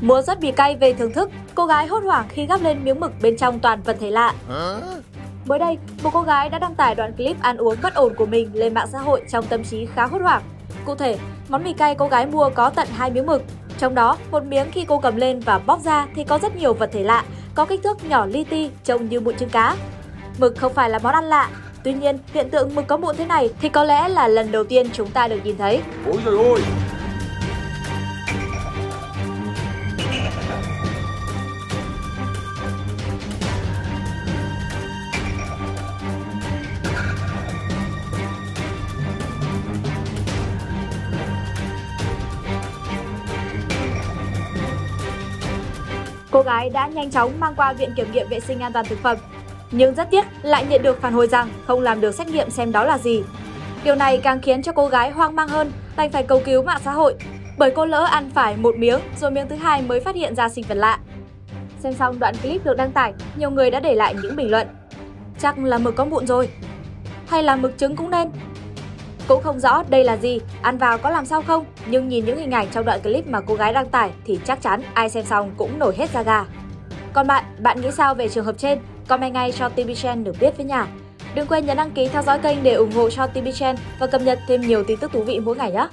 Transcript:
Mua rất mì cay về thưởng thức, cô gái hốt hoảng khi gắp lên miếng mực bên trong toàn vật thể lạ. Mới đây, một cô gái đã đăng tải đoạn clip ăn uống bất ổn của mình lên mạng xã hội trong tâm trí khá hốt hoảng. Cụ thể, món mì cay cô gái mua có tận hai miếng mực. Trong đó, một miếng khi cô cầm lên và bóc ra thì có rất nhiều vật thể lạ, có kích thước nhỏ li ti, trông như mụn trứng cá. Mực không phải là món ăn lạ, tuy nhiên hiện tượng mực có mụn thế này thì có lẽ là lần đầu tiên chúng ta được nhìn thấy. Ôi trời ơi! Cô gái đã nhanh chóng mang qua Viện Kiểm nghiệm Vệ sinh An toàn Thực phẩm. Nhưng rất tiếc lại nhận được phản hồi rằng không làm được xét nghiệm xem đó là gì. Điều này càng khiến cho cô gái hoang mang hơn, đành phải cầu cứu mạng xã hội. Bởi cô lỡ ăn phải một miếng, rồi miếng thứ hai mới phát hiện ra sinh vật lạ. Xem xong đoạn clip được đăng tải, nhiều người đã để lại những bình luận. Chắc là mực có mụn rồi. Hay là mực trứng cũng nên. Cũng không rõ đây là gì, ăn vào có làm sao không, nhưng nhìn những hình ảnh trong đoạn clip mà cô gái đăng tải thì chắc chắn ai xem xong cũng nổi hết da gà. Còn bạn, bạn nghĩ sao về trường hợp trên? Comment ngay cho TV Chen được biết với nhà. Đừng quên nhấn đăng ký theo dõi kênh để ủng hộ cho TV Chen và cập nhật thêm nhiều tin tức thú vị mỗi ngày nhé!